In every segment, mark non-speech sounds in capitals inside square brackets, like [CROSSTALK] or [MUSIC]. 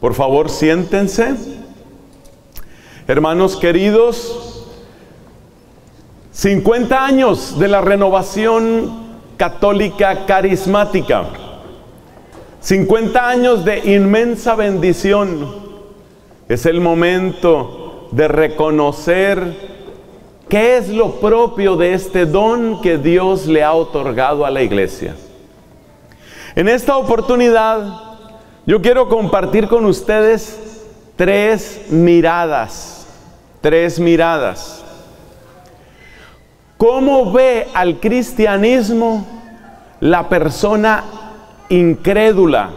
Por favor, siéntense. Hermanos queridos, 50 años de la renovación católica carismática. 50 años de inmensa bendición. Es el momento de reconocer qué es lo propio de este don que Dios le ha otorgado a la iglesia. En esta oportunidad yo quiero compartir con ustedes tres miradas, tres miradas. ¿Cómo ve al cristianismo la persona incrédula?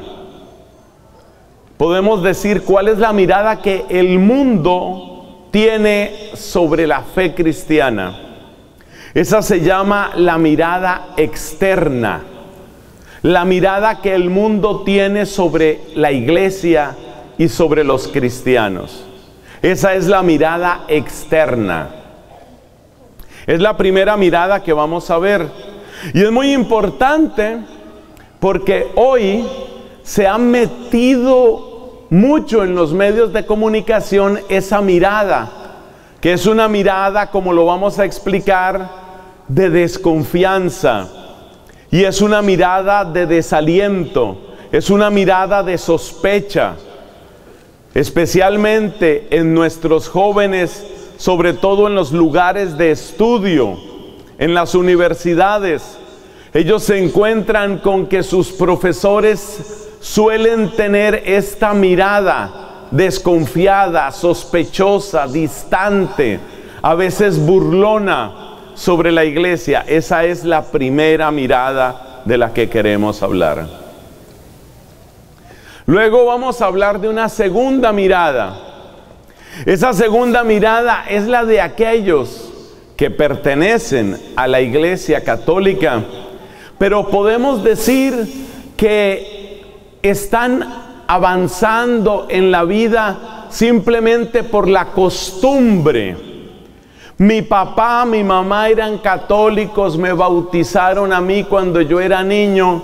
Podemos decir cuál es la mirada que el mundo tiene sobre la fe cristiana. Esa se llama la mirada externa la mirada que el mundo tiene sobre la iglesia y sobre los cristianos. Esa es la mirada externa. Es la primera mirada que vamos a ver. Y es muy importante porque hoy se ha metido mucho en los medios de comunicación esa mirada, que es una mirada, como lo vamos a explicar, de desconfianza y es una mirada de desaliento, es una mirada de sospecha, especialmente en nuestros jóvenes, sobre todo en los lugares de estudio, en las universidades. Ellos se encuentran con que sus profesores suelen tener esta mirada desconfiada, sospechosa, distante, a veces burlona sobre la iglesia. Esa es la primera mirada de la que queremos hablar. Luego vamos a hablar de una segunda mirada. Esa segunda mirada es la de aquellos que pertenecen a la iglesia católica, pero podemos decir que están avanzando en la vida simplemente por la costumbre mi papá, mi mamá eran católicos, me bautizaron a mí cuando yo era niño.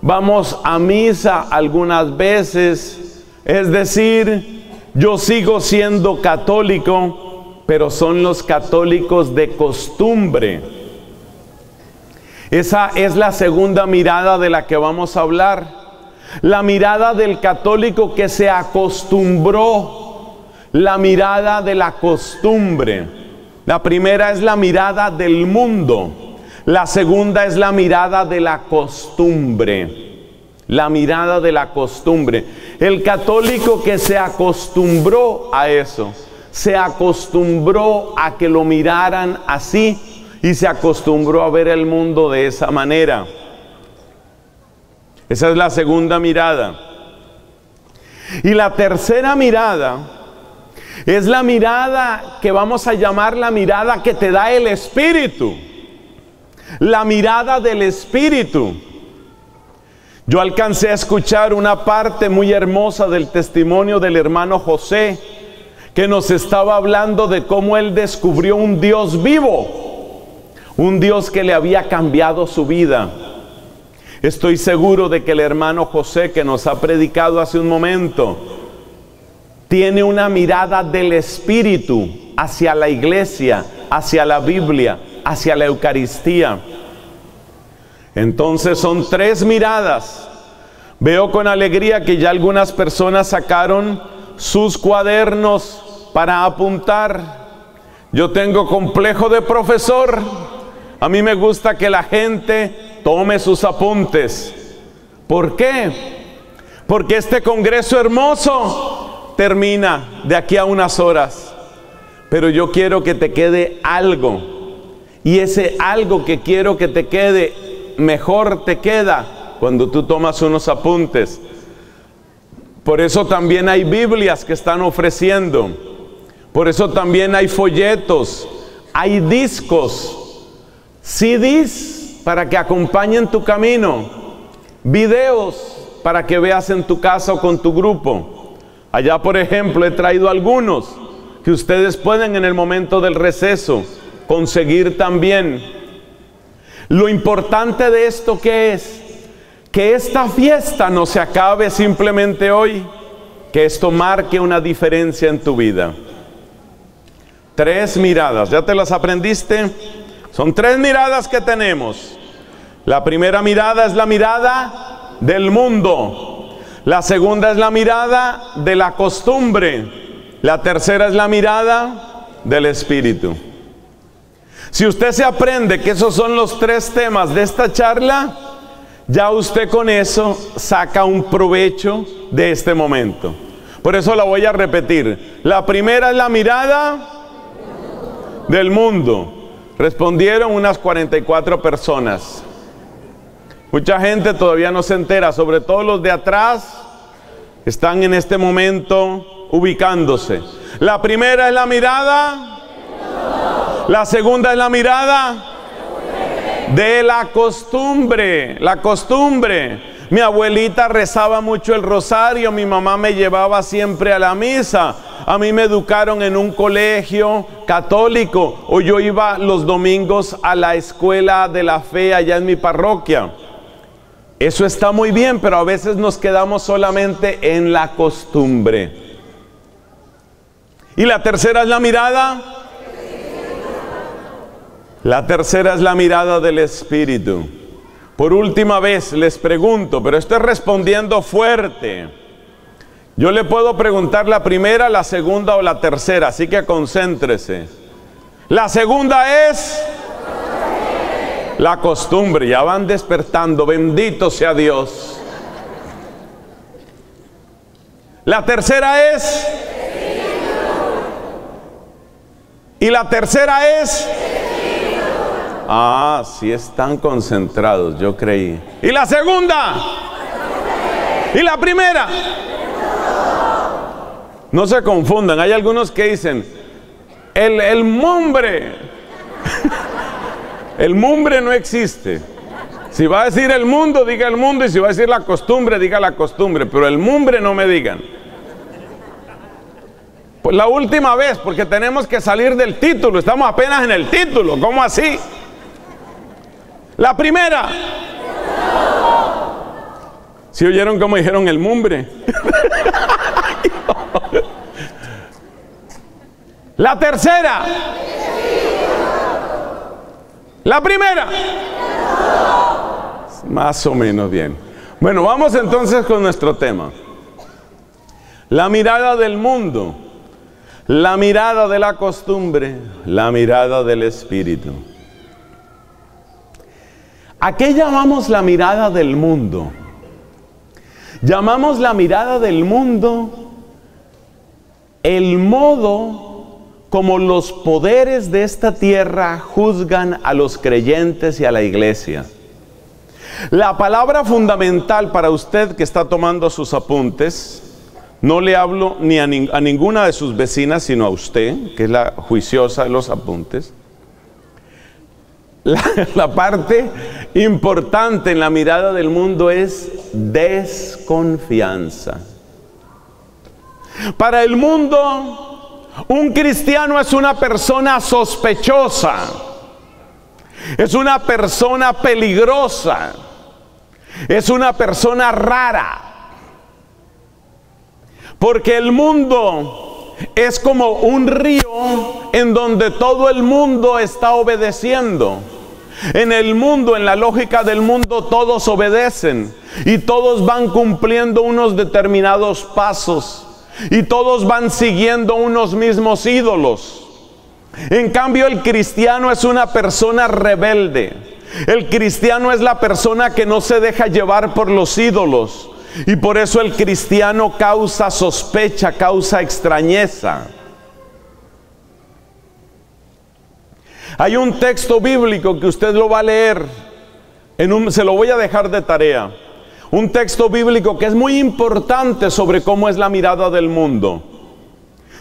Vamos a misa algunas veces. Es decir, yo sigo siendo católico, pero son los católicos de costumbre. Esa es la segunda mirada de la que vamos a hablar. La mirada del católico que se acostumbró. La mirada de la costumbre. La primera es la mirada del mundo. La segunda es la mirada de la costumbre. La mirada de la costumbre. El católico que se acostumbró a eso, se acostumbró a que lo miraran así y se acostumbró a ver el mundo de esa manera. Esa es la segunda mirada. Y la tercera mirada es la mirada que vamos a llamar la mirada que te da el Espíritu. La mirada del Espíritu. Yo alcancé a escuchar una parte muy hermosa del testimonio del hermano José, que nos estaba hablando de cómo él descubrió un Dios vivo, un Dios que le había cambiado su vida. Estoy seguro de que el hermano José que nos ha predicado hace un momento, tiene una mirada del Espíritu hacia la iglesia, hacia la Biblia, hacia la Eucaristía. Entonces son tres miradas. Veo con alegría que ya algunas personas sacaron sus cuadernos para apuntar. Yo tengo complejo de profesor. A mí me gusta que la gente tome sus apuntes. ¿Por qué? Porque este Congreso hermoso termina de aquí a unas horas, pero yo quiero que te quede algo. Y ese algo que quiero que te quede, mejor te queda cuando tú tomas unos apuntes. Por eso también hay Biblias que están ofreciendo. Por eso también hay folletos, hay discos, CDs para que acompañen tu camino, videos para que veas en tu casa o con tu grupo. Allá, por ejemplo, he traído algunos que ustedes pueden en el momento del receso conseguir también. Lo importante de esto que es que esta fiesta no se acabe simplemente hoy, que esto marque una diferencia en tu vida. Tres miradas, ¿ya te las aprendiste? Son tres miradas que tenemos. La primera mirada es la mirada del mundo. La segunda es la mirada de la costumbre. La tercera es la mirada del espíritu. Si usted se aprende que esos son los tres temas de esta charla, ya usted con eso saca un provecho de este momento. Por eso la voy a repetir. La primera es la mirada del mundo. Respondieron unas 44 personas. Mucha gente todavía no se entera, sobre todo los de atrás están en este momento ubicándose. La primera es la mirada. La segunda es la mirada de la costumbre, la costumbre. Mi abuelita rezaba mucho el rosario, mi mamá me llevaba siempre a la misa. A mí me educaron en un colegio católico o yo iba los domingos a la escuela de la fe allá en mi parroquia. Eso está muy bien, pero a veces nos quedamos solamente en la costumbre. Y la tercera es la mirada la tercera es la mirada del Espíritu. Por última vez les pregunto, pero estoy respondiendo fuerte. Yo le puedo preguntar la primera, la segunda o la tercera, así que concéntrese. La segunda es la costumbre, ya van despertando, bendito sea Dios. La tercera es... Y la tercera es... Ah, sí están concentrados, yo creí. ¿Y la segunda? ¿Y la primera? No se confundan, hay algunos que dicen, el, el mumbre, [LAUGHS] el mumbre no existe. Si va a decir el mundo, diga el mundo, y si va a decir la costumbre, diga la costumbre, pero el mumbre no me digan. Pues la última vez, porque tenemos que salir del título, estamos apenas en el título, ¿cómo así? La primera. Si oyeron cómo dijeron el mumbre? [LAUGHS] La tercera. La primera. Más o menos bien. Bueno, vamos entonces con nuestro tema. La mirada del mundo, la mirada de la costumbre, la mirada del espíritu. ¿A qué llamamos la mirada del mundo? Llamamos la mirada del mundo el modo como los poderes de esta tierra juzgan a los creyentes y a la iglesia. La palabra fundamental para usted que está tomando sus apuntes, no le hablo ni a, ninguna de sus vecinas, sino a usted, que es la juiciosa de los apuntes. La, [LAUGHS] parte importante en la mirada del mundo es desconfianza. Para el mundo, un cristiano es una persona sospechosa, es una persona peligrosa, es una persona rara. Porque el mundo es como un río en donde todo el mundo está obedeciendo. En el mundo, en la lógica del mundo, todos obedecen y todos van cumpliendo unos determinados pasos y todos van siguiendo unos mismos ídolos. En cambio, el cristiano es una persona rebelde. El cristiano es la persona que no se deja llevar por los ídolos. Y por eso el cristiano causa sospecha, causa extrañeza. Hay un texto bíblico que usted lo va a leer, en un, se lo voy a dejar de tarea. Un texto bíblico que es muy importante sobre cómo es la mirada del mundo.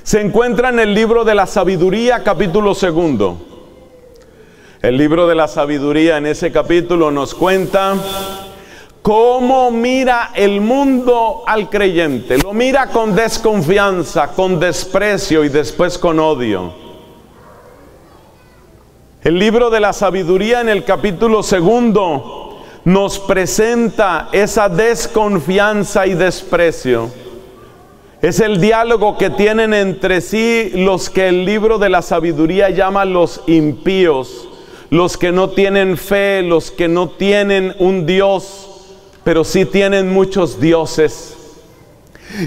Se encuentra en el libro de la sabiduría, capítulo segundo. El libro de la sabiduría en ese capítulo nos cuenta cómo mira el mundo al creyente. Lo mira con desconfianza, con desprecio y después con odio. El libro de la sabiduría en el capítulo segundo nos presenta esa desconfianza y desprecio. Es el diálogo que tienen entre sí los que el libro de la sabiduría llama los impíos los que no tienen fe, los que no tienen un Dios, pero sí tienen muchos dioses.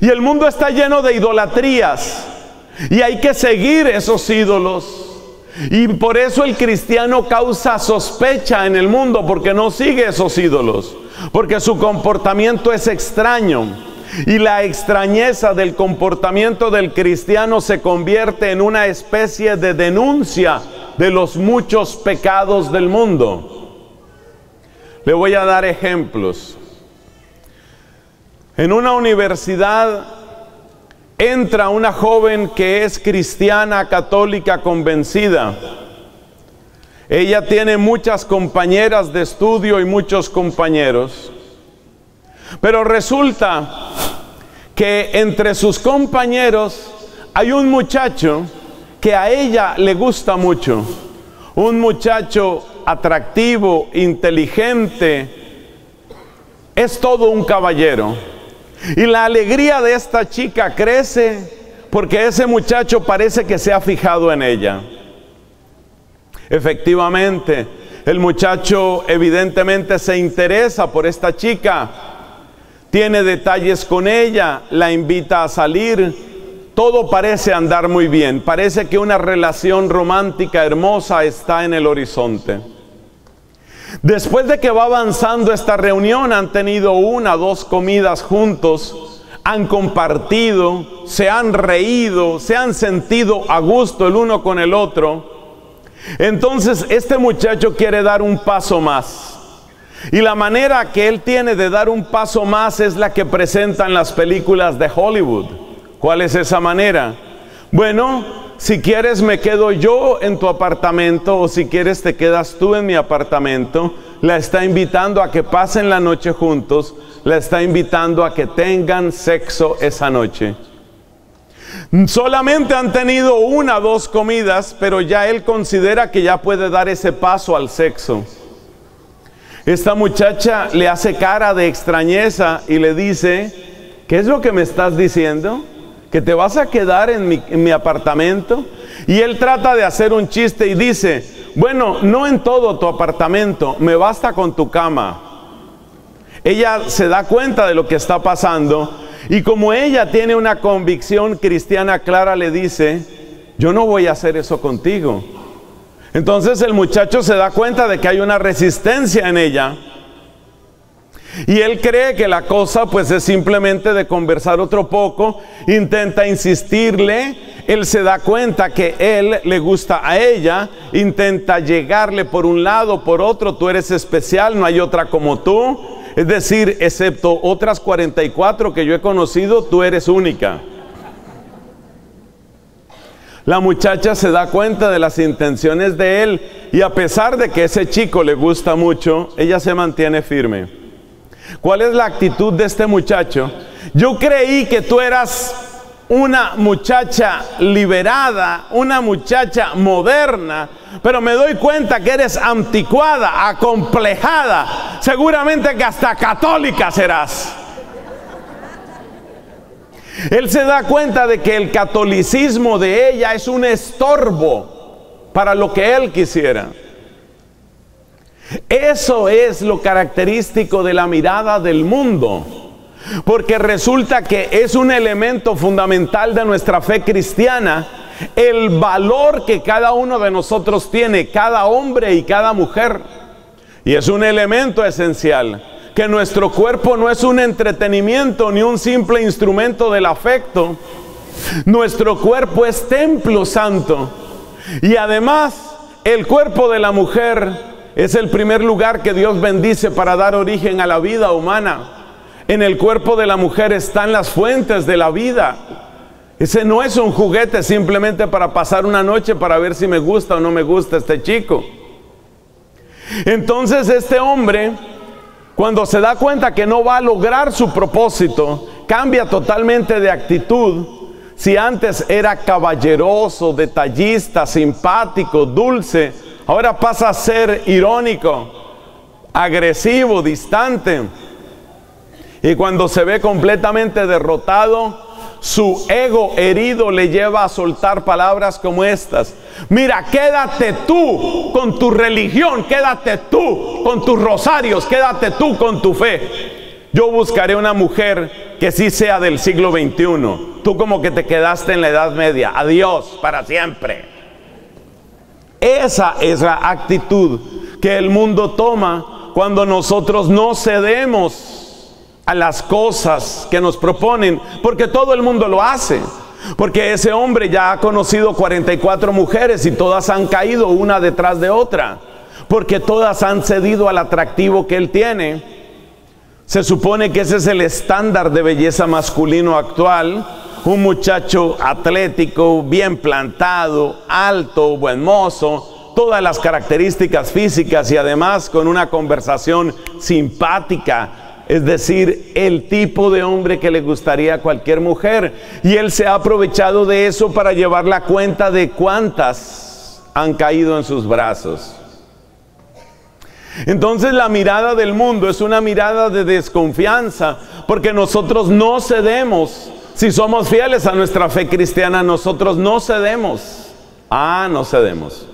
Y el mundo está lleno de idolatrías y hay que seguir esos ídolos. Y por eso el cristiano causa sospecha en el mundo porque no sigue esos ídolos, porque su comportamiento es extraño. Y la extrañeza del comportamiento del cristiano se convierte en una especie de denuncia de los muchos pecados del mundo. Le voy a dar ejemplos. En una universidad entra una joven que es cristiana católica convencida. Ella tiene muchas compañeras de estudio y muchos compañeros. Pero resulta que entre sus compañeros hay un muchacho que a ella le gusta mucho. Un muchacho atractivo, inteligente, es todo un caballero. Y la alegría de esta chica crece porque ese muchacho parece que se ha fijado en ella. Efectivamente, el muchacho evidentemente se interesa por esta chica, tiene detalles con ella, la invita a salir, todo parece andar muy bien, parece que una relación romántica hermosa está en el horizonte. Después de que va avanzando esta reunión, han tenido una, dos comidas juntos, han compartido, se han reído, se han sentido a gusto el uno con el otro. Entonces este muchacho quiere dar un paso más. Y la manera que él tiene de dar un paso más es la que presentan las películas de Hollywood. ¿Cuál es esa manera? Bueno, si quieres me quedo yo en tu apartamento o si quieres te quedas tú en mi apartamento. La está invitando a que pasen la noche juntos. La está invitando a que tengan sexo esa noche. Solamente han tenido una o dos comidas, pero ya él considera que ya puede dar ese paso al sexo. Esta muchacha le hace cara de extrañeza y le dice, ¿qué es lo que me estás diciendo? Que te vas a quedar en mi, apartamento. Y él trata de hacer un chiste y dice, bueno, no en todo tu apartamento, me basta con tu cama. Ella se da cuenta de lo que está pasando y como ella tiene una convicción cristiana clara, le dice, yo no voy a hacer eso contigo. Entonces el muchacho se da cuenta de que hay una resistencia en ella y él cree que la cosa pues es simplemente de conversar otro poco, intenta insistirle, él se da cuenta que él le gusta a ella, intenta llegarle por un lado, por otro, tú eres especial, no hay otra como tú. Es decir, excepto otras 44 que yo he conocido, tú eres única. La muchacha se da cuenta de las intenciones de él y a pesar de que ese chico le gusta mucho, ella se mantiene firme. ¿Cuál es la actitud de este muchacho? Yo creí que tú eras una muchacha liberada, una muchacha moderna, pero me doy cuenta que eres anticuada, acomplejada, seguramente que hasta católica serás. Él se da cuenta de que el catolicismo de ella es un estorbo para lo que él quisiera. Eso es lo característico de la mirada del mundo. Porque resulta que es un elemento fundamental de nuestra fe cristiana el valor que cada uno de nosotros tiene, cada hombre y cada mujer. Y es un elemento esencial, que nuestro cuerpo no es un entretenimiento ni un simple instrumento del afecto. Nuestro cuerpo es templo santo. Y además, el cuerpo de la mujer es el primer lugar que Dios bendice para dar origen a la vida humana. En el cuerpo de la mujer están las fuentes de la vida. Ese no es un juguete simplemente para pasar una noche para ver si me gusta o no me gusta este chico. Entonces este hombre, cuando se da cuenta que no va a lograr su propósito, cambia totalmente de actitud. Si antes era caballeroso, detallista, simpático, dulce, ahora pasa a ser irónico, agresivo, distante. Y cuando se ve completamente derrotado, su ego herido le lleva a soltar palabras como estas. Mira, quédate tú con tu religión, quédate tú con tus rosarios, quédate tú con tu fe. Yo buscaré una mujer que sí sea del siglo XXI. Tú como que te quedaste en la Edad Media. Adiós para siempre. Esa es la actitud que el mundo toma cuando nosotros no cedemos a las cosas que nos proponen, porque todo el mundo lo hace. Porque ese hombre ya ha conocido 44 mujeres y todas han caído una detrás de otra. Porque todas han cedido al atractivo que él tiene. Se supone que ese es el estándar de belleza masculino actual. Un muchacho atlético, bien plantado, alto, buen mozo, todas las características físicas y además con una conversación simpática, es decir, el tipo de hombre que le gustaría a cualquier mujer. Y él se ha aprovechado de eso para llevar la cuenta de cuántas han caído en sus brazos. Entonces la mirada del mundo es una mirada de desconfianza, porque nosotros no cedemos. Si somos fieles a nuestra fe cristiana, nosotros no cedemos. Ah, no cedemos.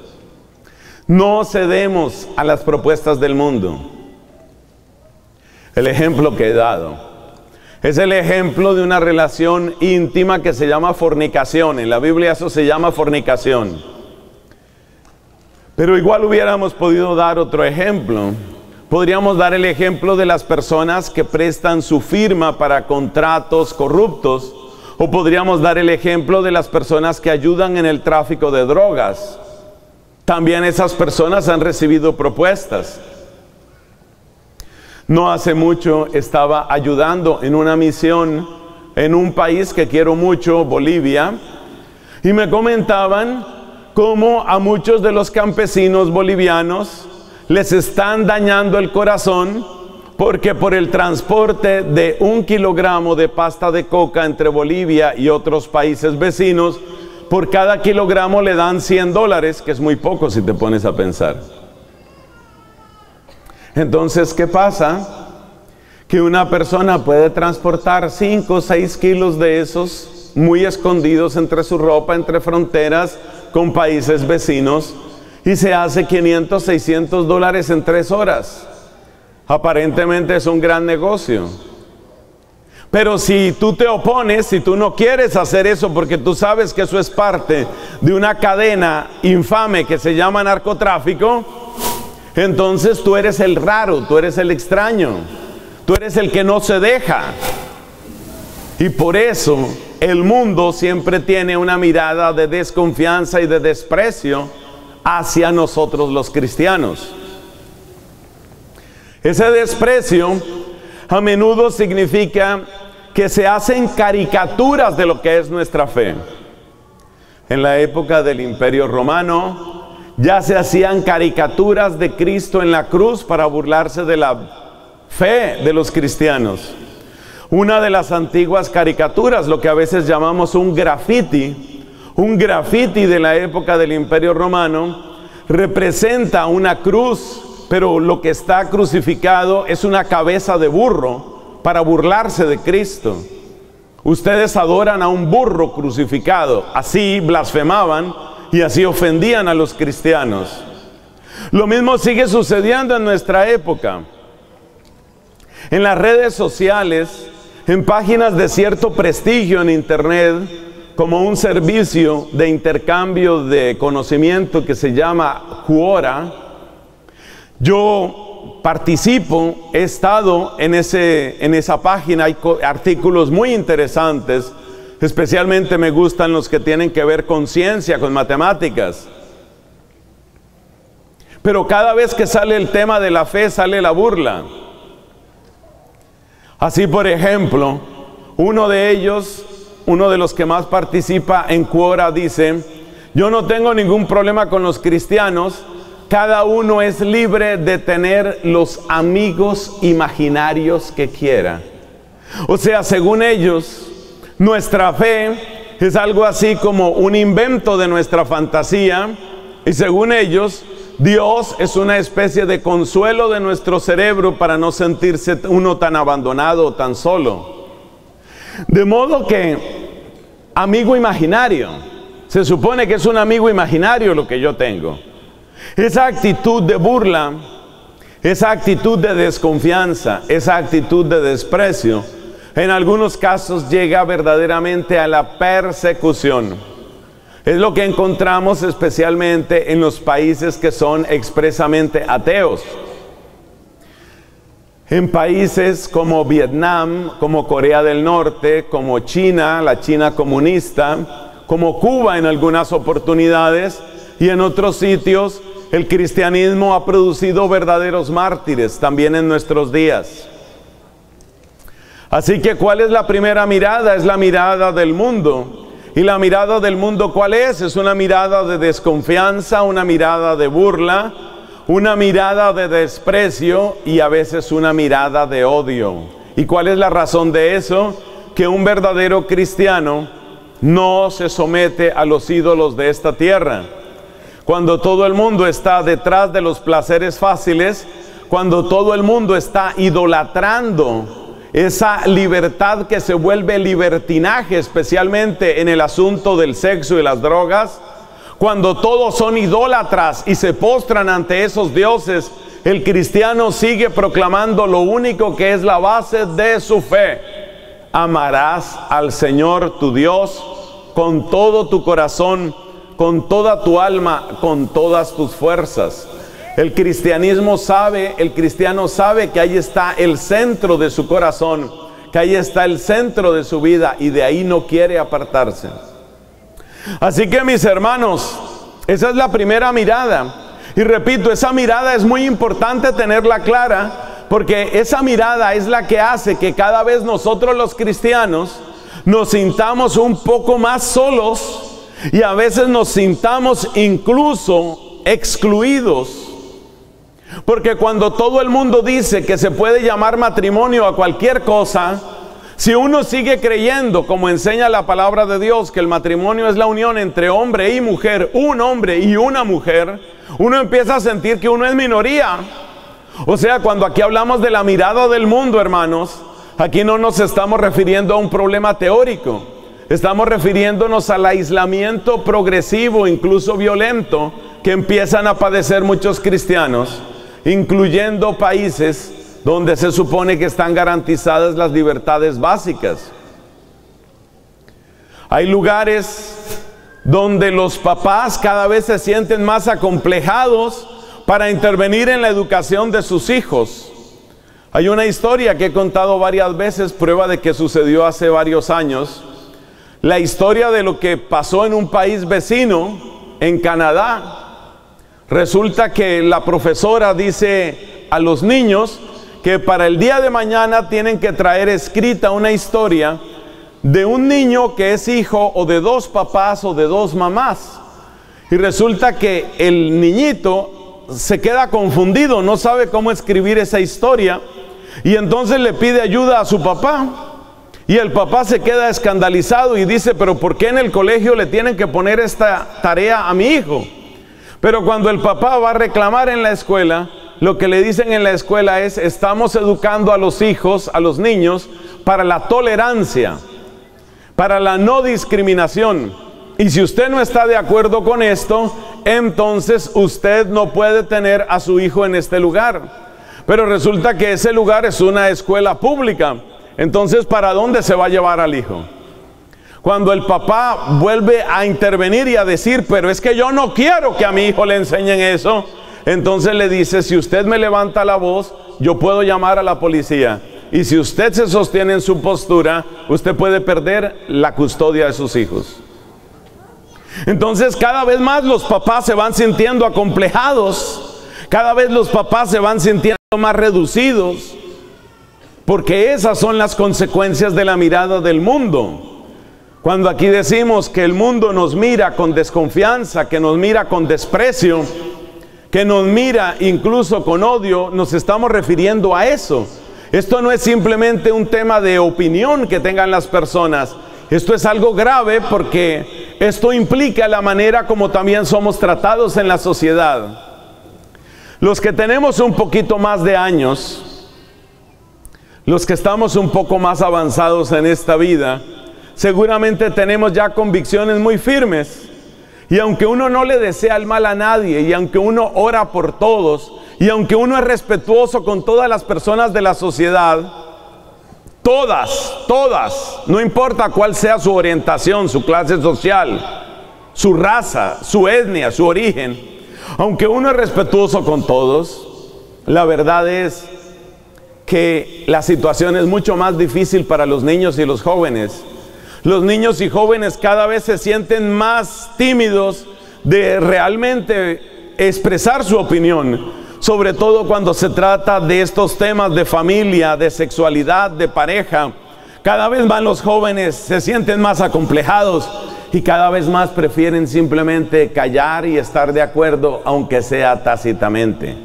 No cedemos a las propuestas del mundo el ejemplo que he dado. Es el ejemplo de una relación íntima que se llama fornicación. En la Biblia eso se llama fornicación. Pero igual hubiéramos podido dar otro ejemplo. Podríamos dar el ejemplo de las personas que prestan su firma para contratos corruptos. O podríamos dar el ejemplo de las personas que ayudan en el tráfico de drogas. También esas personas han recibido propuestas. No hace mucho estaba ayudando en una misión en un país que quiero mucho, Bolivia, y me comentaban cómo a muchos de los campesinos bolivianos les están dañando el corazón porque por el transporte de un kilogramo de pasta de coca entre Bolivia y otros países vecinos, por cada kilogramo le dan 100 dólares, que es muy poco si te pones a pensar. Entonces, ¿qué pasa? Que una persona puede transportar 5 o 6 kilos de esos muy escondidos entre su ropa, entre fronteras, con países vecinos, y se hace 500, 600 dólares en tres horas. Aparentemente es un gran negocio. Pero si tú te opones, si tú no quieres hacer eso porque tú sabes que eso es parte de una cadena infame que se llama narcotráfico, entonces tú eres el raro, tú eres el extraño, tú eres el que no se deja. Y por eso el mundo siempre tiene una mirada de desconfianza y de desprecio hacia nosotros los cristianos. Ese desprecio a menudo significa que se hacen caricaturas de lo que es nuestra fe. En la época del Imperio Romano, ya se hacían caricaturas de Cristo en la cruz para burlarse de la fe de los cristianos. Una de las antiguas caricaturas, lo que a veces llamamos un graffiti, un graffiti de la época del Imperio Romano, representa una cruz, pero lo que está crucificado es una cabeza de burro para burlarse de Cristo. Ustedes adoran a un burro crucificado, así blasfemaban y así ofendían a los cristianos. Lo mismo sigue sucediendo en nuestra época. En las redes sociales, en páginas de cierto prestigio en Internet, como un servicio de intercambio de conocimiento que se llama Quora, yo participo, he estado en, ese, en esa página, hay artículos muy interesantes Especialmente me gustan los que tienen que ver con ciencia, con matemáticas. Pero cada vez que sale el tema de la fe, sale la burla. Así, por ejemplo, uno de ellos, uno de los que más participa en Quora, dice, yo no tengo ningún problema con los cristianos, cada uno es libre de tener los amigos imaginarios que quiera. O sea, según ellos, nuestra fe es algo así como un invento de nuestra fantasía y según ellos, Dios es una especie de consuelo de nuestro cerebro para no sentirse uno tan abandonado o tan solo. De modo que, amigo imaginario, se supone que es un amigo imaginario lo que yo tengo. Esa actitud de burla, esa actitud de desconfianza, esa actitud de desprecio, en algunos casos llega verdaderamente a la persecución. Es lo que encontramos especialmente en los países que son expresamente ateos. En países como Vietnam, como Corea del Norte, como China, la China comunista, como Cuba en algunas oportunidades y en otros sitios, el cristianismo ha producido verdaderos mártires también en nuestros días. Así que, ¿cuál es la primera mirada? Es la mirada del mundo. ¿Y la mirada del mundo cuál es? Es una mirada de desconfianza, una mirada de burla, una mirada de desprecio y a veces una mirada de odio. ¿Y cuál es la razón de eso? Que un verdadero cristiano no se somete a los ídolos de esta tierra. Cuando todo el mundo está detrás de los placeres fáciles, cuando todo el mundo está idolatrando esa libertad que se vuelve libertinaje, especialmente en el asunto del sexo y las drogas, cuando todos son idólatras y se postran ante esos dioses, el cristiano sigue proclamando lo único que es la base de su fe. Amarás al Señor tu Dios con todo tu corazón, con toda tu alma, con todas tus fuerzas. El cristianismo sabe, el cristiano sabe que ahí está el centro de su corazón, que ahí está el centro de su vida y de ahí no quiere apartarse. Así que mis hermanos, esa es la primera mirada. Y repito, esa mirada es muy importante tenerla clara, porque esa mirada es la que hace que cada vez nosotros los cristianos nos sintamos un poco más solos y a veces nos sintamos incluso excluidos porque cuando todo el mundo dice que se puede llamar matrimonio a cualquier cosa, si uno sigue creyendo, como enseña la palabra de Dios, que el matrimonio es la unión entre hombre y mujer, un hombre y una mujer, uno empieza a sentir que uno es minoría. O sea, cuando aquí hablamos de la mirada del mundo, hermanos, aquí no nos estamos refiriendo a un problema teórico. Estamos refiriéndonos al aislamiento progresivo, incluso violento, que empiezan a padecer muchos cristianos incluyendo países donde se supone que están garantizadas las libertades básicas. Hay lugares donde los papás cada vez se sienten más acomplejados para intervenir en la educación de sus hijos. Hay una historia que he contado varias veces, prueba de que sucedió hace varios años. La historia de lo que pasó en un país vecino, en Canadá, Resulta que la profesora dice a los niños que para el día de mañana tienen que traer escrita una historia de un niño que es hijo o de dos papás o de dos mamás. Y resulta que el niñito se queda confundido, no sabe cómo escribir esa historia y entonces le pide ayuda a su papá. Y el papá se queda escandalizado y dice, pero ¿por qué en el colegio le tienen que poner esta tarea a mi hijo? Pero cuando el papá va a reclamar en la escuela, lo que le dicen en la escuela es, estamos educando a los hijos, a los niños, para la tolerancia, para la no discriminación. Y si usted no está de acuerdo con esto, entonces usted no puede tener a su hijo en este lugar. Pero resulta que ese lugar es una escuela pública. Entonces, ¿para dónde se va a llevar al hijo? Cuando el papá vuelve a intervenir y a decir, pero es que yo no quiero que a mi hijo le enseñen eso, entonces le dice, si usted me levanta la voz, yo puedo llamar a la policía. Y si usted se sostiene en su postura, usted puede perder la custodia de sus hijos. Entonces cada vez más los papás se van sintiendo acomplejados, cada vez los papás se van sintiendo más reducidos. Porque esas son las consecuencias de la mirada del mundo. Cuando aquí decimos que el mundo nos mira con desconfianza, que nos mira con desprecio, que nos mira incluso con odio, nos estamos refiriendo a eso. Esto no es simplemente un tema de opinión que tengan las personas. Esto es algo grave porque esto implica la manera como también somos tratados en la sociedad. Los que tenemos un poquito más de años, los que estamos un poco más avanzados en esta vida, seguramente tenemos ya convicciones muy firmes. Y aunque uno no le desea el mal a nadie, y aunque uno ora por todos, y aunque uno es respetuoso con todas las personas de la sociedad, todas, todas, no importa cuál sea su orientación, su clase social, su raza, su etnia, su origen, aunque uno es respetuoso con todos, la verdad es que la situación es mucho más difícil para los niños y los jóvenes. Los niños y jóvenes cada vez se sienten más tímidos de realmente expresar su opinión, sobre todo cuando se trata de estos temas de familia, de sexualidad, de pareja. Cada vez más los jóvenes se sienten más acomplejados y cada vez más prefieren simplemente callar y estar de acuerdo, aunque sea tácitamente.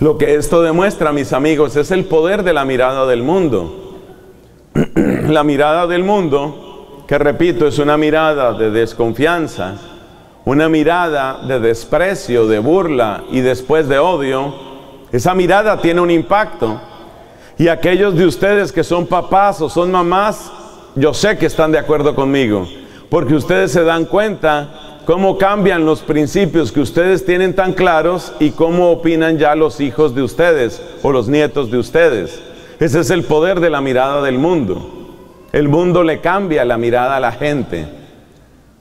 Lo que esto demuestra, mis amigos, es el poder de la mirada del mundo. [CLEARS THROAT] la mirada del mundo, que repito, es una mirada de desconfianza, una mirada de desprecio, de burla y después de odio. Esa mirada tiene un impacto. Y aquellos de ustedes que son papás o son mamás, yo sé que están de acuerdo conmigo, porque ustedes se dan cuenta cómo cambian los principios que ustedes tienen tan claros y cómo opinan ya los hijos de ustedes o los nietos de ustedes. Ese es el poder de la mirada del mundo. El mundo le cambia la mirada a la gente.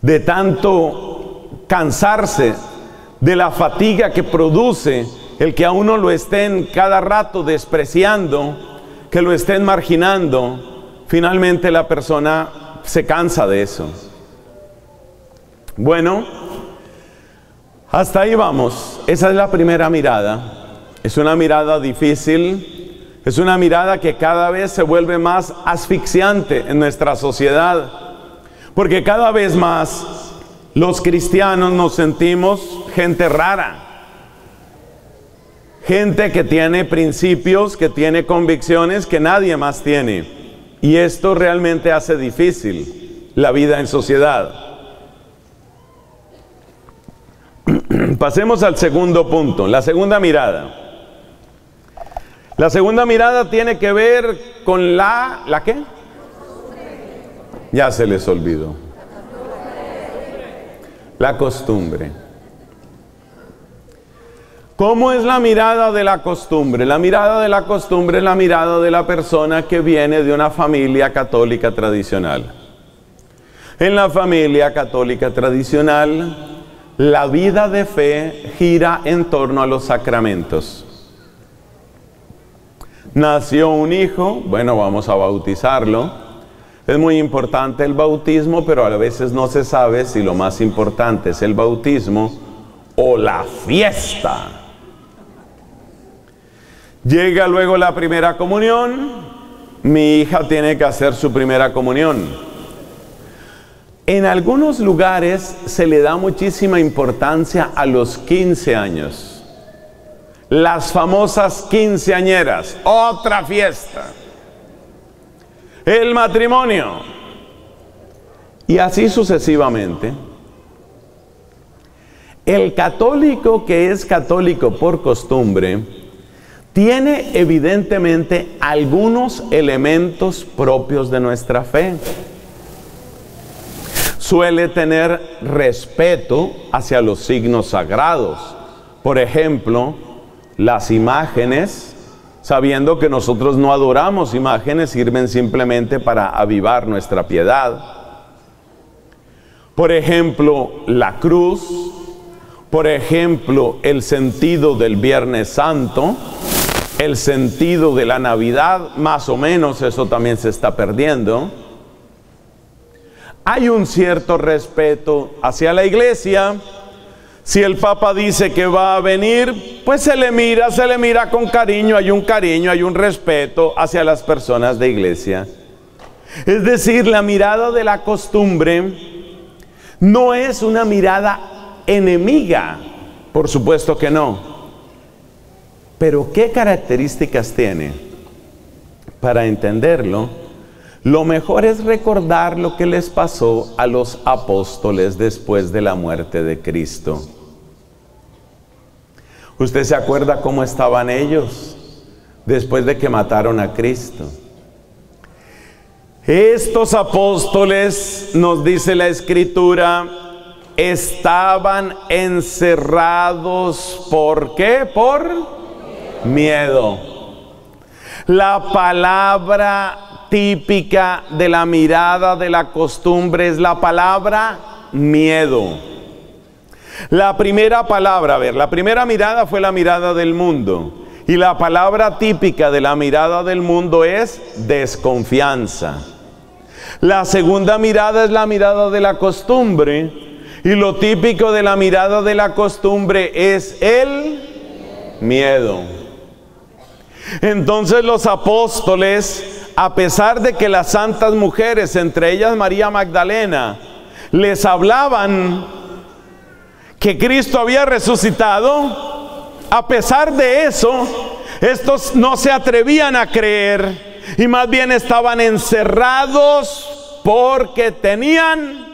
De tanto cansarse, de la fatiga que produce el que a uno lo estén cada rato despreciando, que lo estén marginando, finalmente la persona se cansa de eso. Bueno, hasta ahí vamos. Esa es la primera mirada. Es una mirada difícil. Es una mirada que cada vez se vuelve más asfixiante en nuestra sociedad. Porque cada vez más los cristianos nos sentimos gente rara. Gente que tiene principios, que tiene convicciones que nadie más tiene. Y esto realmente hace difícil la vida en sociedad. [CLEARS THROAT] Pasemos al segundo punto, la segunda mirada. La segunda mirada tiene que ver con la, ¿la qué? Ya se les olvidó. La costumbre. ¿Cómo es la mirada de la costumbre? La mirada de la costumbre es la mirada de la persona que viene de una familia católica tradicional. En la familia católica tradicional, la vida de fe gira en torno a los sacramentos. Nació un hijo, bueno, vamos a bautizarlo. Es muy importante el bautismo, pero a veces no se sabe si lo más importante es el bautismo o la fiesta. Llega luego la primera comunión, mi hija tiene que hacer su primera comunión. En algunos lugares se le da muchísima importancia a los 15 años. Las famosas quinceañeras, otra fiesta. El matrimonio. Y así sucesivamente. El católico que es católico por costumbre tiene evidentemente algunos elementos propios de nuestra fe suele tener respeto hacia los signos sagrados. Por ejemplo, las imágenes, sabiendo que nosotros no adoramos imágenes, sirven simplemente para avivar nuestra piedad. Por ejemplo, la cruz, por ejemplo, el sentido del Viernes Santo, el sentido de la Navidad, más o menos eso también se está perdiendo hay un cierto respeto hacia la iglesia, Si el Papa dice que va a venir, pues se le mira, se le mira con cariño, hay un cariño, hay un respeto hacia las personas de iglesia. Es decir, la mirada de la costumbre no es una mirada enemiga, por supuesto que no. Pero ¿qué características tiene? Para entenderlo, lo mejor es recordar lo que les pasó a los apóstoles después de la muerte de Cristo. ¿Usted se acuerda cómo estaban ellos después de que mataron a Cristo? Estos apóstoles, nos dice la escritura, estaban encerrados. ¿Por qué? Por miedo. La palabra típica de la mirada de la costumbre es la palabra miedo. La primera palabra, a ver, la primera mirada fue la mirada del mundo. Y la palabra típica de la mirada del mundo es desconfianza. La segunda mirada es la mirada de la costumbre. Y lo típico de la mirada de la costumbre es el miedo. Entonces los apóstoles, a pesar de que las santas mujeres, entre ellas María Magdalena, les hablaban que Cristo había resucitado, a pesar de eso, estos no se atrevían a creer y más bien estaban encerrados porque tenían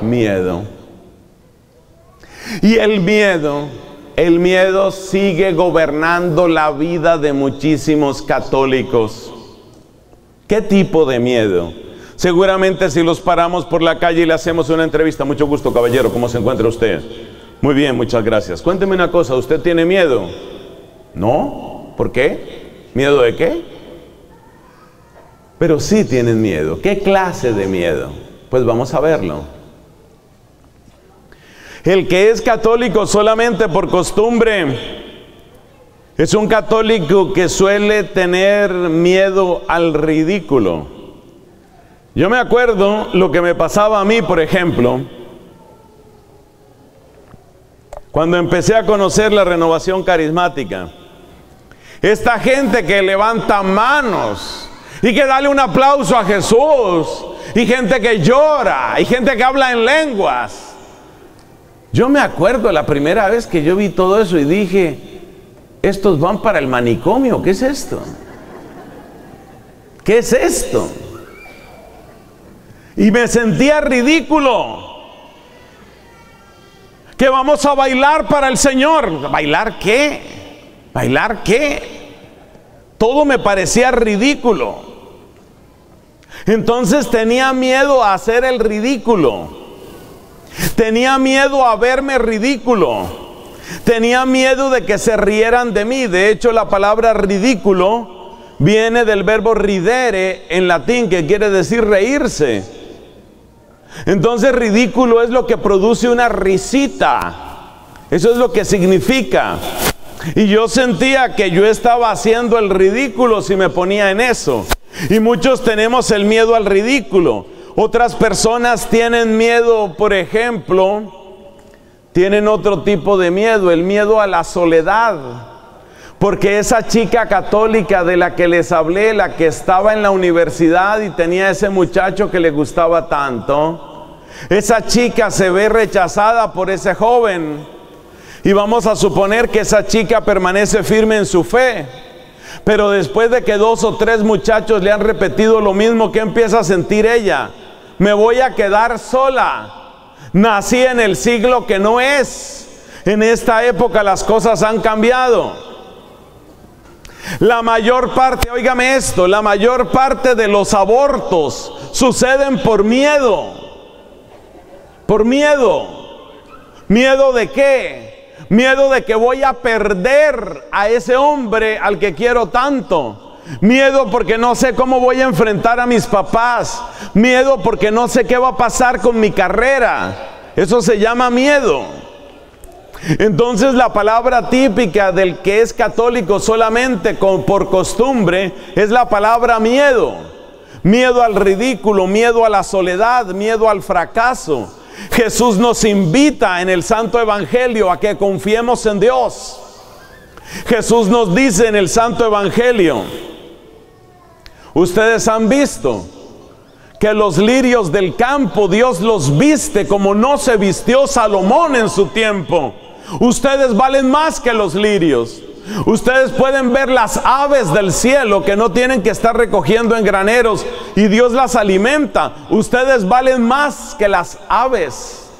miedo. Y el miedo, el miedo sigue gobernando la vida de muchísimos católicos. ¿Qué tipo de miedo? Seguramente si los paramos por la calle y le hacemos una entrevista, mucho gusto caballero, ¿cómo se encuentra usted? Muy bien, muchas gracias. Cuénteme una cosa, ¿usted tiene miedo? ¿No? ¿Por qué? ¿Miedo de qué? pero sí tienen miedo. ¿Qué clase de miedo? Pues vamos a verlo. El que es católico solamente por costumbre es un católico que suele tener miedo al ridículo. Yo me acuerdo lo que me pasaba a mí, por ejemplo, cuando empecé a conocer la renovación carismática. Esta gente que levanta manos y que dale un aplauso a Jesús. Y gente que llora. Y gente que habla en lenguas. Yo me acuerdo la primera vez que yo vi todo eso y dije, estos van para el manicomio. ¿Qué es esto? ¿Qué es esto? Y me sentía ridículo. Que vamos a bailar para el Señor. ¿Bailar qué? ¿Bailar qué? Todo me parecía ridículo. Entonces tenía miedo a hacer el ridículo. Tenía miedo a verme ridículo. Tenía miedo de que se rieran de mí. De hecho, la palabra ridículo viene del verbo ridere en latín, que quiere decir reírse. Entonces, ridículo es lo que produce una risita. Eso es lo que significa. Y yo sentía que yo estaba haciendo el ridículo si me ponía en eso. Y muchos tenemos el miedo al ridículo. Otras personas tienen miedo, por ejemplo, tienen otro tipo de miedo, el miedo a la soledad. Porque esa chica católica de la que les hablé, la que estaba en la universidad y tenía ese muchacho que le gustaba tanto, esa chica se ve rechazada por ese joven. Y vamos a suponer que esa chica permanece firme en su fe. Pero después de que dos o tres muchachos le han repetido lo mismo, ¿qué empieza a sentir ella? Me voy a quedar sola. Nací en el siglo que no es. En esta época las cosas han cambiado. La mayor parte, óigame esto, la mayor parte de los abortos suceden por miedo. Por miedo. ¿Miedo de qué? Miedo de que voy a perder a ese hombre al que quiero tanto. Miedo porque no sé cómo voy a enfrentar a mis papás. Miedo porque no sé qué va a pasar con mi carrera. Eso se llama miedo. Entonces la palabra típica del que es católico solamente por costumbre es la palabra miedo. Miedo al ridículo, miedo a la soledad, miedo al fracaso, Jesús nos invita en el Santo Evangelio a que confiemos en Dios. Jesús nos dice en el Santo Evangelio, ustedes han visto que los lirios del campo Dios los viste como no se vistió Salomón en su tiempo. Ustedes valen más que los lirios. Ustedes pueden ver las aves del cielo que no tienen que estar recogiendo en graneros y Dios las alimenta. Ustedes valen más que las aves.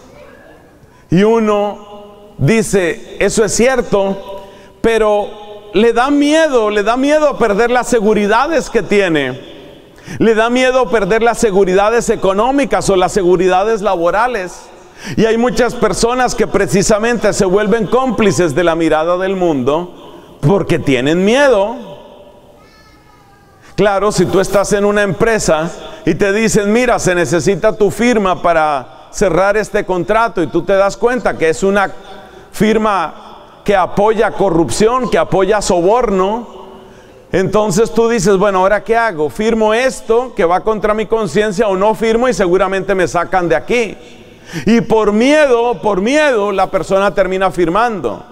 Y uno dice, eso es cierto, pero le da miedo, le da miedo perder las seguridades que tiene. Le da miedo perder las seguridades económicas o las seguridades laborales. Y hay muchas personas que precisamente se vuelven cómplices de la mirada del mundo porque tienen miedo. Claro, si tú estás en una empresa y te dicen, mira, se necesita tu firma para cerrar este contrato y tú te das cuenta que es una firma que apoya corrupción, que apoya soborno, entonces tú dices, bueno, ahora qué hago? ¿Firmo esto que va contra mi conciencia o no firmo y seguramente me sacan de aquí? Y por miedo, por miedo, la persona termina firmando.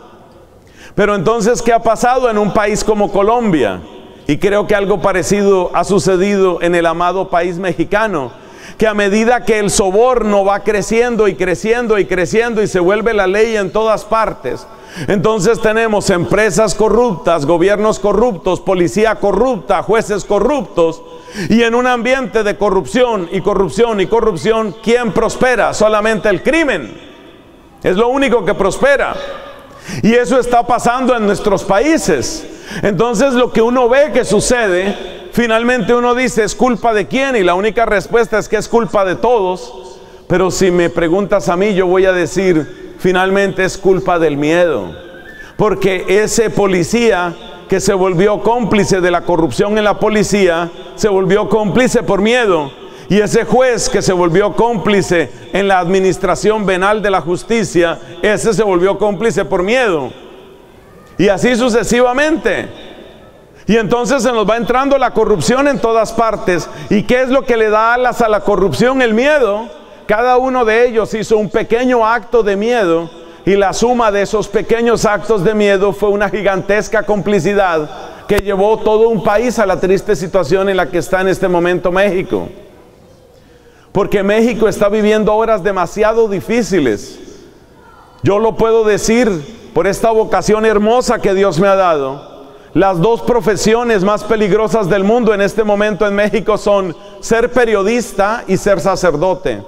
Pero entonces, ¿qué ha pasado en un país como Colombia? Y creo que algo parecido ha sucedido en el amado país mexicano, que a medida que el soborno va creciendo y creciendo y creciendo y se vuelve la ley en todas partes, entonces tenemos empresas corruptas, gobiernos corruptos, policía corrupta, jueces corruptos. Y en un ambiente de corrupción y corrupción y corrupción, ¿quién prospera? Solamente el crimen. Es lo único que prospera. Y eso está pasando en nuestros países. Entonces lo que uno ve que sucede, finalmente uno dice, ¿es culpa de quién? Y la única respuesta es que es culpa de todos. Pero si me preguntas a mí, yo voy a decir, finalmente es culpa del miedo. Porque ese policía que se volvió cómplice de la corrupción en la policía, se volvió cómplice por miedo. Y ese juez que se volvió cómplice en la administración venal de la justicia, ese se volvió cómplice por miedo. Y así sucesivamente. Y entonces se nos va entrando la corrupción en todas partes. ¿Y qué es lo que le da alas a la corrupción? El miedo. Cada uno de ellos hizo un pequeño acto de miedo y la suma de esos pequeños actos de miedo fue una gigantesca complicidad que llevó todo un país a la triste situación en la que está en este momento México. Porque México está viviendo horas demasiado difíciles. Yo lo puedo decir por esta vocación hermosa que Dios me ha dado. Las dos profesiones más peligrosas del mundo en este momento en México son ser periodista y ser sacerdote.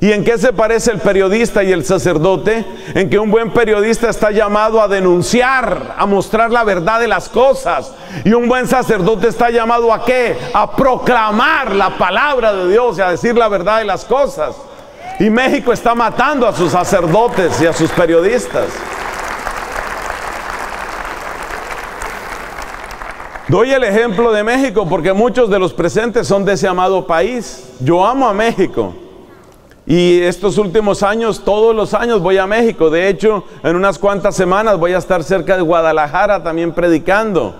¿Y en qué se parece el periodista y el sacerdote? En que un buen periodista está llamado a denunciar, a mostrar la verdad de las cosas. Y un buen sacerdote está llamado a qué? A proclamar la palabra de Dios y a decir la verdad de las cosas. Y México está matando a sus sacerdotes y a sus periodistas. Doy el ejemplo de México porque muchos de los presentes son de ese amado país. Yo amo a México. Y estos últimos años, todos los años voy a México. De hecho, en unas cuantas semanas voy a estar cerca de Guadalajara también predicando.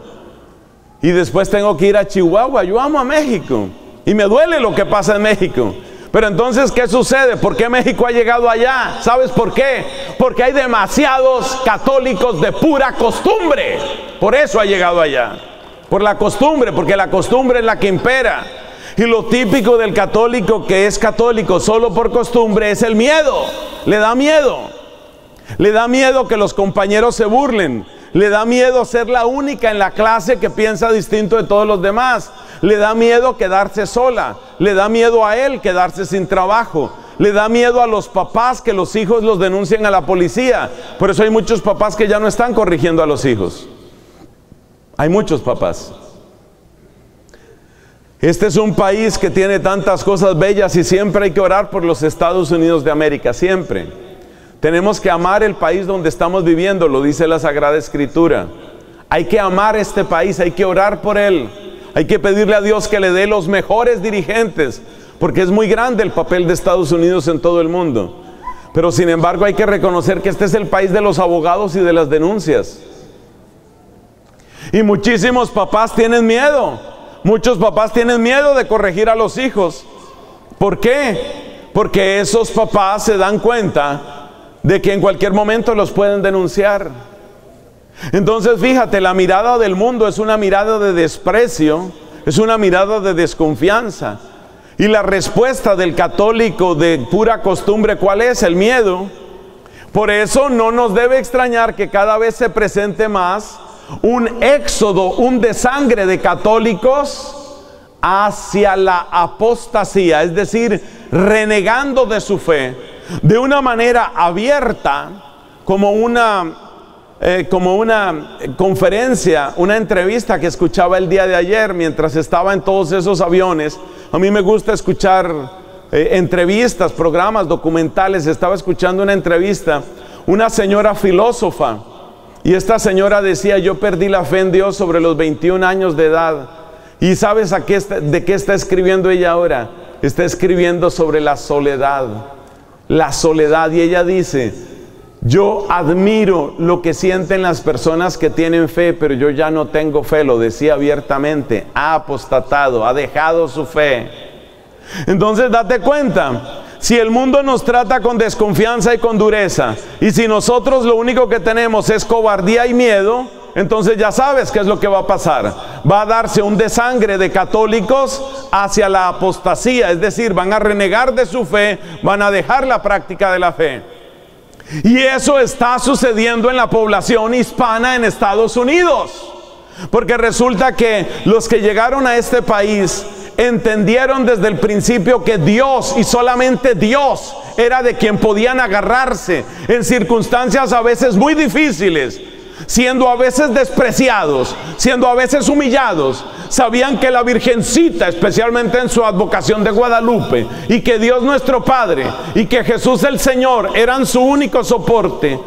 Y después tengo que ir a Chihuahua. Yo amo a México. Y me duele lo que pasa en México. Pero entonces, ¿qué sucede? ¿Por qué México ha llegado allá? ¿Sabes por qué? Porque hay demasiados católicos de pura costumbre. Por eso ha llegado allá. Por la costumbre, porque la costumbre es la que impera. Y lo típico del católico que es católico solo por costumbre es el miedo. Le da miedo. Le da miedo que los compañeros se burlen. Le da miedo ser la única en la clase que piensa distinto de todos los demás. Le da miedo quedarse sola. Le da miedo a él quedarse sin trabajo. Le da miedo a los papás que los hijos los denuncien a la policía. Por eso hay muchos papás que ya no están corrigiendo a los hijos. Hay muchos papás. Este es un país que tiene tantas cosas bellas y siempre hay que orar por los Estados Unidos de América, siempre. Tenemos que amar el país donde estamos viviendo, lo dice la Sagrada Escritura. Hay que amar este país, hay que orar por él. Hay que pedirle a Dios que le dé los mejores dirigentes, porque es muy grande el papel de Estados Unidos en todo el mundo. Pero sin embargo hay que reconocer que este es el país de los abogados y de las denuncias. Y muchísimos papás tienen miedo Muchos papás tienen miedo de corregir a los hijos. ¿Por qué? Porque esos papás se dan cuenta de que en cualquier momento los pueden denunciar. Entonces fíjate, la mirada del mundo es una mirada de desprecio, es una mirada de desconfianza. Y la respuesta del católico de pura costumbre, ¿cuál es? El miedo. Por eso no nos debe extrañar que cada vez se presente más un éxodo, un desangre de católicos hacia la apostasía, es decir, renegando de su fe de una manera abierta, como una, eh, como una conferencia, una entrevista que escuchaba el día de ayer mientras estaba en todos esos aviones. A mí me gusta escuchar eh, entrevistas, programas documentales. Estaba escuchando una entrevista, una señora filósofa, y esta señora decía, yo perdí la fe en Dios sobre los 21 años de edad. ¿Y sabes de qué está escribiendo ella ahora? Está escribiendo sobre la soledad. La soledad. Y ella dice, yo admiro lo que sienten las personas que tienen fe, pero yo ya no tengo fe, lo decía abiertamente, ha apostatado, ha dejado su fe. Entonces date cuenta, si el mundo nos trata con desconfianza y con dureza, y si nosotros lo único que tenemos es cobardía y miedo, entonces ya sabes qué es lo que va a pasar. Va a darse un desangre de católicos hacia la apostasía, es decir, van a renegar de su fe, van a dejar la práctica de la fe. Y eso está sucediendo en la población hispana en Estados Unidos. Porque resulta que los que llegaron a este país entendieron desde el principio que Dios y solamente Dios era de quien podían agarrarse en circunstancias a veces muy difíciles, siendo a veces despreciados, siendo a veces humillados. Sabían que la Virgencita, especialmente en su advocación de Guadalupe, y que Dios nuestro Padre, y que Jesús el Señor eran su único soporte.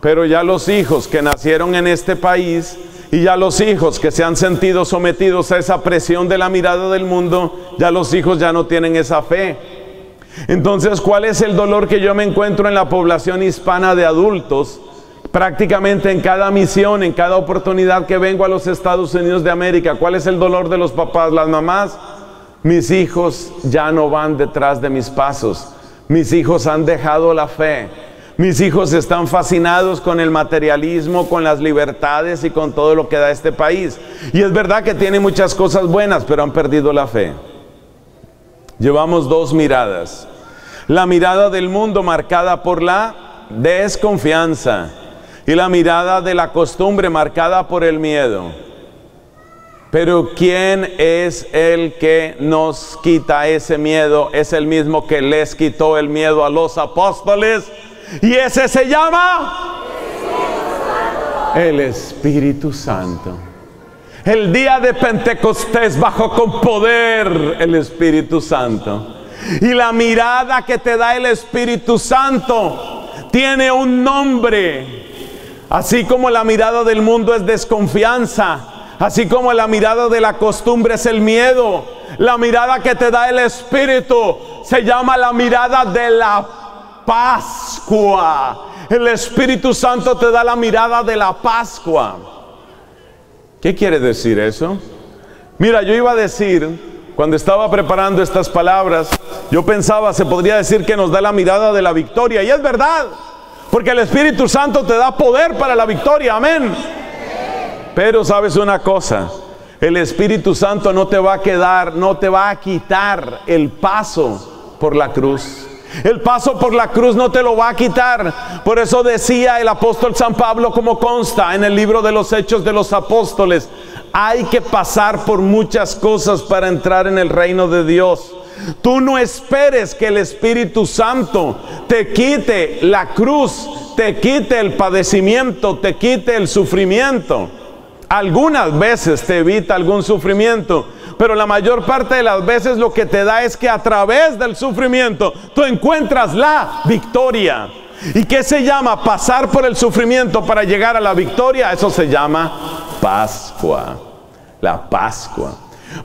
Pero ya los hijos que nacieron en este país y ya los hijos que se han sentido sometidos a esa presión de la mirada del mundo, ya los hijos ya no tienen esa fe. Entonces, ¿cuál es el dolor que yo me encuentro en la población hispana de adultos? Prácticamente en cada misión, en cada oportunidad que vengo a los Estados Unidos de América, ¿cuál es el dolor de los papás, las mamás? Mis hijos ya no van detrás de mis pasos. Mis hijos han dejado la fe. Mis hijos están fascinados con el materialismo, con las libertades y con todo lo que da este país. Y es verdad que tiene muchas cosas buenas, pero han perdido la fe. Llevamos dos miradas. La mirada del mundo marcada por la desconfianza y la mirada de la costumbre marcada por el miedo. Pero ¿quién es el que nos quita ese miedo? Es el mismo que les quitó el miedo a los apóstoles y ese se llama el Espíritu Santo. El día de Pentecostés bajó con poder el Espíritu Santo. Y la mirada que te da el Espíritu Santo tiene un nombre. Así como la mirada del mundo es desconfianza, así como la mirada de la costumbre es el miedo, la mirada que te da el Espíritu se llama la mirada de la El Espíritu Santo te da la mirada de la Pascua. ¿Qué quiere decir eso? Mira, yo iba a decir, cuando estaba preparando estas palabras, yo pensaba, se podría decir que nos da la mirada de la victoria. Y es verdad, porque el Espíritu Santo te da poder para la victoria. Amén. Pero sabes una cosa, el Espíritu Santo no te va a quedar, no te va a quitar el paso por la cruz. El paso por la cruz no te lo va a quitar. Por eso decía el apóstol San Pablo, como consta en el libro de los Hechos de los Apóstoles, hay que pasar por muchas cosas para entrar en el reino de Dios. Tú no esperes que el Espíritu Santo te quite la cruz, te quite el padecimiento, te quite el sufrimiento. Algunas veces te evita algún sufrimiento, pero la mayor parte de las veces lo que te da es que a través del sufrimiento tú encuentras la victoria. ¿Y qué se llama pasar por el sufrimiento para llegar a la victoria? Eso se llama Pascua. La Pascua.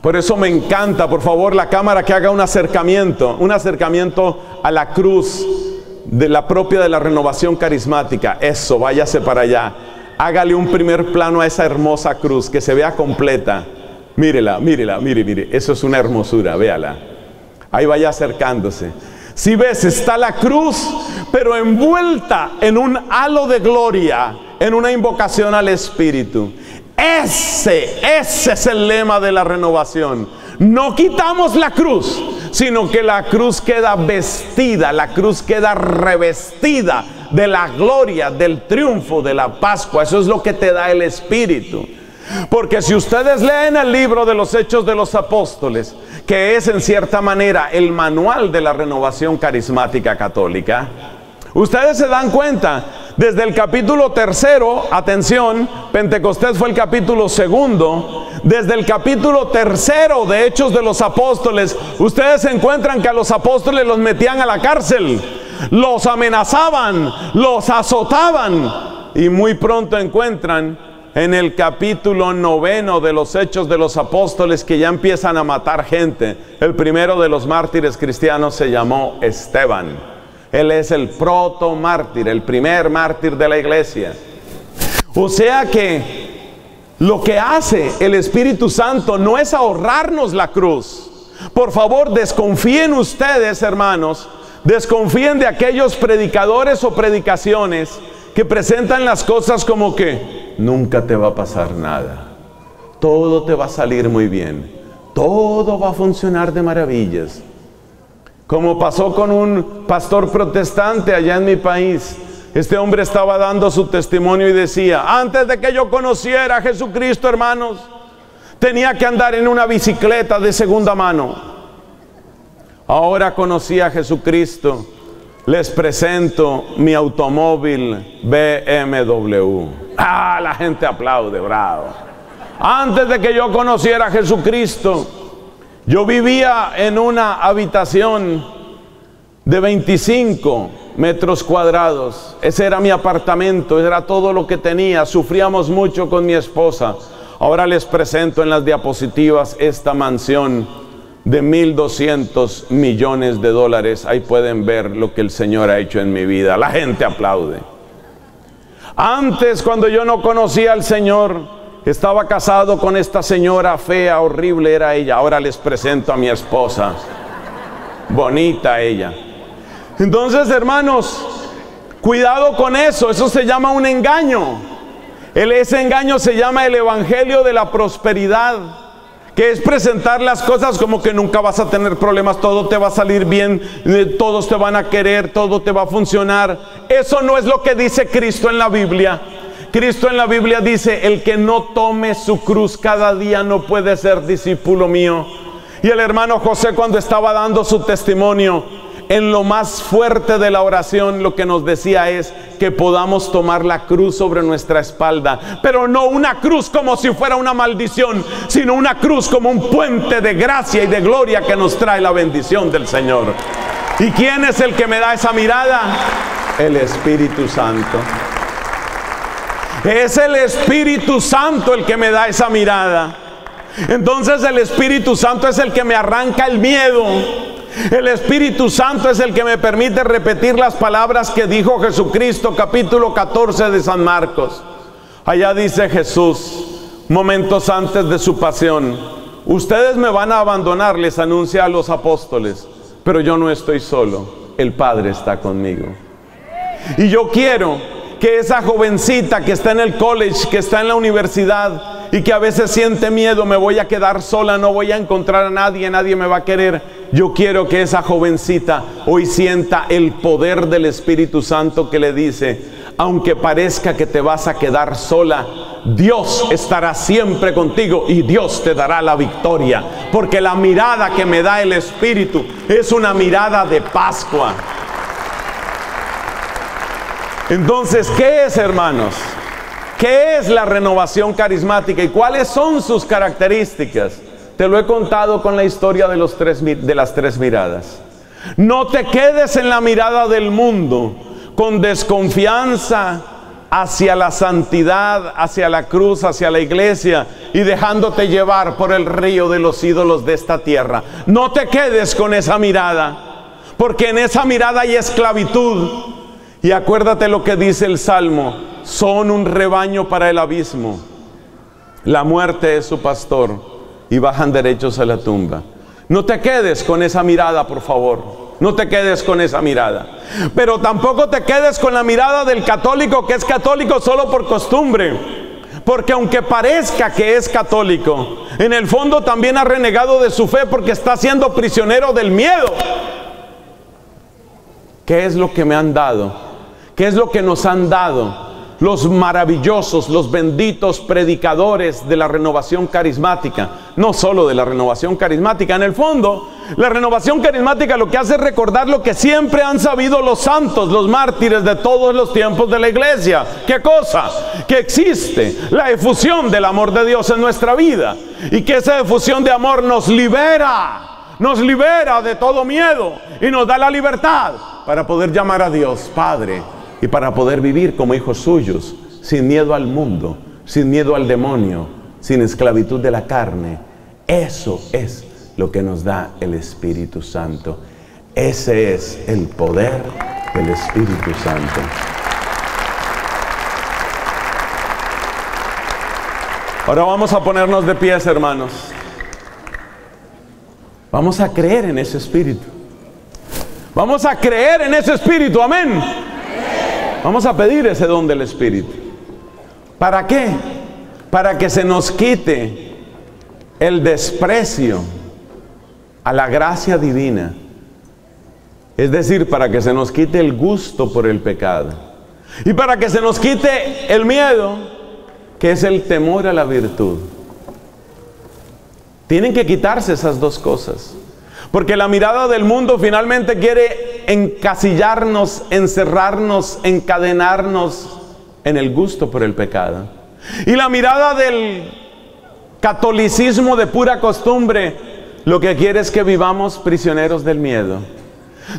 Por eso me encanta, por favor, la cámara que haga un acercamiento, un acercamiento a la cruz de la propia de la renovación carismática. Eso, váyase para allá. Hágale un primer plano a esa hermosa cruz, que se vea completa. Mírela, mírela, mire, mire. Eso es una hermosura, véala. Ahí vaya acercándose. Si ves, está la cruz, pero envuelta en un halo de gloria, en una invocación al Espíritu. Ese, ese es el lema de la renovación. No quitamos la cruz, sino que la cruz queda vestida, la cruz queda revestida de la gloria, del triunfo de la Pascua. Eso es lo que te da el Espíritu. Porque si ustedes leen el libro de los Hechos de los Apóstoles, que es en cierta manera el manual de la renovación carismática católica, ustedes se dan cuenta, desde el capítulo tercero, atención, Pentecostés fue el capítulo segundo, desde el capítulo tercero de Hechos de los Apóstoles, ustedes encuentran que a los apóstoles los metían a la cárcel, los amenazaban, los azotaban y muy pronto encuentran en el capítulo noveno de los Hechos de los Apóstoles que ya empiezan a matar gente. El primero de los mártires cristianos se llamó Esteban. Él es el proto mártir, el primer mártir de la iglesia. O sea que lo que hace el Espíritu Santo no es ahorrarnos la cruz. Por favor, desconfíen ustedes, hermanos, desconfíen de aquellos predicadores o predicaciones que presentan las cosas como que nunca te va a pasar nada. Todo te va a salir muy bien. Todo va a funcionar de maravillas. Como pasó con un pastor protestante allá en mi país. Este hombre estaba dando su testimonio y decía, antes de que yo conociera a Jesucristo, hermanos, tenía que andar en una bicicleta de segunda mano. Ahora conocí a Jesucristo les presento mi automóvil BMW. Ah, la gente aplaude, bravo. Antes de que yo conociera a Jesucristo, yo vivía en una habitación de 25 metros cuadrados. Ese era mi apartamento, era todo lo que tenía. Sufríamos mucho con mi esposa. Ahora les presento en las diapositivas esta mansión de 1.200 millones de dólares. Ahí pueden ver lo que el Señor ha hecho en mi vida. La gente aplaude. Antes, cuando yo no conocía al Señor, estaba casado con esta señora fea, horrible era ella. Ahora les presento a mi esposa. Bonita ella. Entonces, hermanos, cuidado con eso. Eso se llama un engaño. Ese engaño se llama el Evangelio de la Prosperidad que es presentar las cosas como que nunca vas a tener problemas, todo te va a salir bien, eh, todos te van a querer, todo te va a funcionar. Eso no es lo que dice Cristo en la Biblia. Cristo en la Biblia dice, el que no tome su cruz cada día no puede ser discípulo mío. Y el hermano José cuando estaba dando su testimonio, en lo más fuerte de la oración lo que nos decía es que podamos tomar la cruz sobre nuestra espalda, pero no una cruz como si fuera una maldición, sino una cruz como un puente de gracia y de gloria que nos trae la bendición del Señor. ¿Y quién es el que me da esa mirada? El Espíritu Santo. Es el Espíritu Santo el que me da esa mirada. Entonces el Espíritu Santo es el que me arranca el miedo el Espíritu Santo es el que me permite repetir las palabras que dijo Jesucristo, capítulo 14 de San Marcos. Allá dice Jesús, momentos antes de su pasión, ustedes me van a abandonar, les anuncia a los apóstoles, pero yo no estoy solo, el Padre está conmigo. Y yo quiero que esa jovencita que está en el college, que está en la universidad, y que a veces siente miedo, me voy a quedar sola, no voy a encontrar a nadie, nadie me va a querer. Yo quiero que esa jovencita hoy sienta el poder del Espíritu Santo que le dice, aunque parezca que te vas a quedar sola, Dios estará siempre contigo y Dios te dará la victoria. Porque la mirada que me da el Espíritu es una mirada de Pascua. Entonces, ¿qué es, hermanos? ¿Qué es la renovación carismática y cuáles son sus características? Te lo he contado con la historia de, de las tres miradas. No te quedes en la mirada del mundo con desconfianza hacia la santidad, hacia la cruz, hacia la iglesia y dejándote llevar por el río de los ídolos de esta tierra. No te quedes con esa mirada, porque en esa mirada hay esclavitud. Y acuérdate lo que dice el Salmo, son un rebaño para el abismo. La muerte es su pastor y bajan derechos a la tumba. No te quedes con esa mirada, por favor. No te quedes con esa mirada. Pero tampoco te quedes con la mirada del católico que es católico solo por costumbre. Porque aunque parezca que es católico, en el fondo también ha renegado de su fe porque está siendo prisionero del miedo. ¿Qué es lo que me han dado? ¿Qué es lo que nos han dado? los maravillosos, los benditos predicadores de la renovación carismática, no solo de la renovación carismática, en el fondo, la renovación carismática lo que hace es recordar lo que siempre han sabido los santos, los mártires de todos los tiempos de la iglesia. ¿Qué cosa? Que existe la efusión del amor de Dios en nuestra vida y que esa efusión de amor nos libera, nos libera de todo miedo y nos da la libertad para poder llamar a Dios Padre y para poder vivir como hijos suyos, sin miedo al mundo, sin miedo al demonio, sin esclavitud de la carne. Eso es lo que nos da el Espíritu Santo. Ese es el poder del Espíritu Santo. Ahora vamos a ponernos de pies, hermanos. Vamos a creer en ese Espíritu. Vamos a creer en ese Espíritu, amén. Vamos a pedir ese don del Espíritu. ¿Para qué? Para que se nos quite el desprecio a la gracia divina. Es decir, para que se nos quite el gusto por el pecado. Y para que se nos quite el miedo, que es el temor a la virtud. Tienen que quitarse esas dos cosas. Porque la mirada del mundo finalmente quiere encasillarnos, encerrarnos, encadenarnos en el gusto por el pecado. Y la mirada del catolicismo de pura costumbre lo que quiere es que vivamos prisioneros del miedo.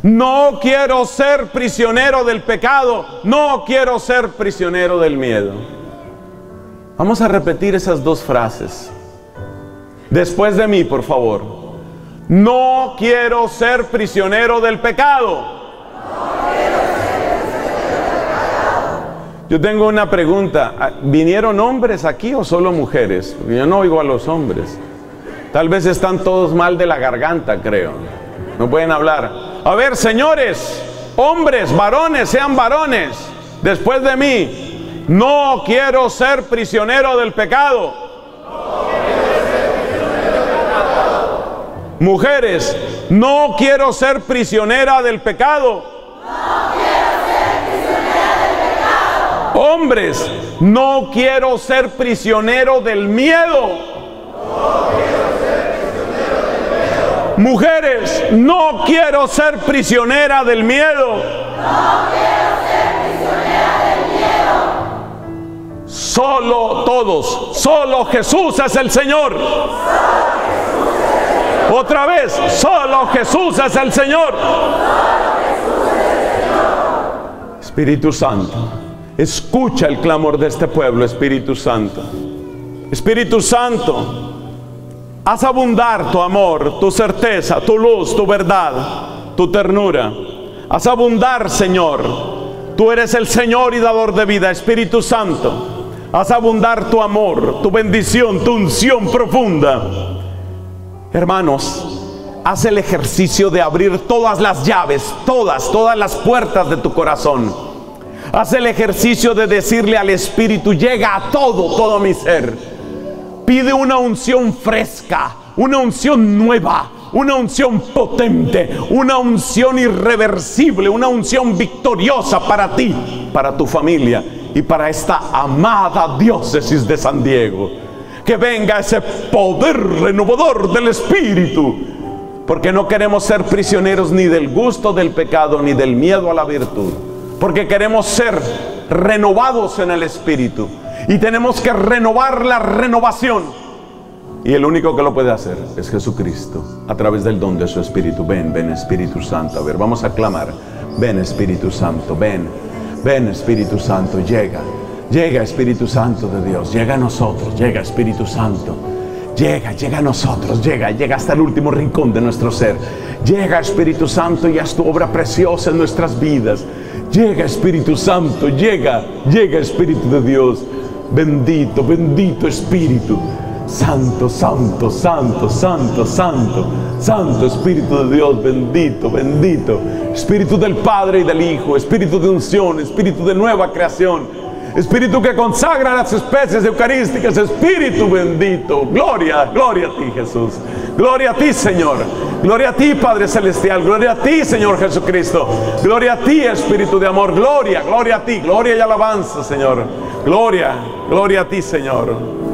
No quiero ser prisionero del pecado, no quiero ser prisionero del miedo. Vamos a repetir esas dos frases. Después de mí, por favor. No quiero ser prisionero del pecado. Yo tengo una pregunta. ¿Vinieron hombres aquí o solo mujeres? yo no oigo a los hombres. Tal vez están todos mal de la garganta, creo. No pueden hablar. A ver, señores, hombres, varones, sean varones. Después de mí, no quiero ser prisionero del pecado. Mujeres, no quiero ser prisionera del pecado. Hombres, no quiero ser prisionero del miedo. Mujeres, no quiero ser prisionera del miedo. Solo todos, solo Jesús es el Señor. Otra vez, solo Jesús es el Señor. Espíritu Santo, escucha el clamor de este pueblo, Espíritu Santo. Espíritu Santo, haz abundar tu amor, tu certeza, tu luz, tu verdad, tu ternura. Haz abundar, Señor. Tú eres el Señor y dador de vida, Espíritu Santo. Haz abundar tu amor, tu bendición, tu unción profunda. Hermanos, haz el ejercicio de abrir todas las llaves, todas, todas las puertas de tu corazón. Haz el ejercicio de decirle al Espíritu, llega a todo, todo mi ser. Pide una unción fresca, una unción nueva, una unción potente, una unción irreversible, una unción victoriosa para ti, para tu familia y para esta amada diócesis de San Diego que venga ese poder renovador del Espíritu. Porque no queremos ser prisioneros ni del gusto del pecado ni del miedo a la virtud. Porque queremos ser renovados en el Espíritu. Y tenemos que renovar la renovación. Y el único que lo puede hacer es Jesucristo a través del don de su Espíritu. Ven, ven Espíritu Santo. A ver, vamos a clamar. Ven Espíritu Santo, ven. Ven Espíritu Santo, llega. Llega Espíritu Santo de Dios, llega a nosotros, llega Espíritu Santo. Llega, llega a nosotros, llega, llega hasta el último rincón de nuestro ser. Llega Espíritu Santo y haz tu obra preciosa en nuestras vidas. Llega Espíritu Santo, llega, llega Espíritu de Dios. Bendito, bendito Espíritu. Santo, santo, santo, santo, santo. Santo Espíritu de Dios, bendito, bendito. Espíritu del Padre y del Hijo, Espíritu de unción, Espíritu de nueva creación. Espíritu que consagra las especies eucarísticas. Espíritu bendito. Gloria, gloria a ti Jesús. Gloria a ti Señor. Gloria a ti Padre Celestial. Gloria a ti Señor Jesucristo. Gloria a ti Espíritu de amor. Gloria, gloria a ti. Gloria y alabanza Señor. Gloria, gloria a ti Señor.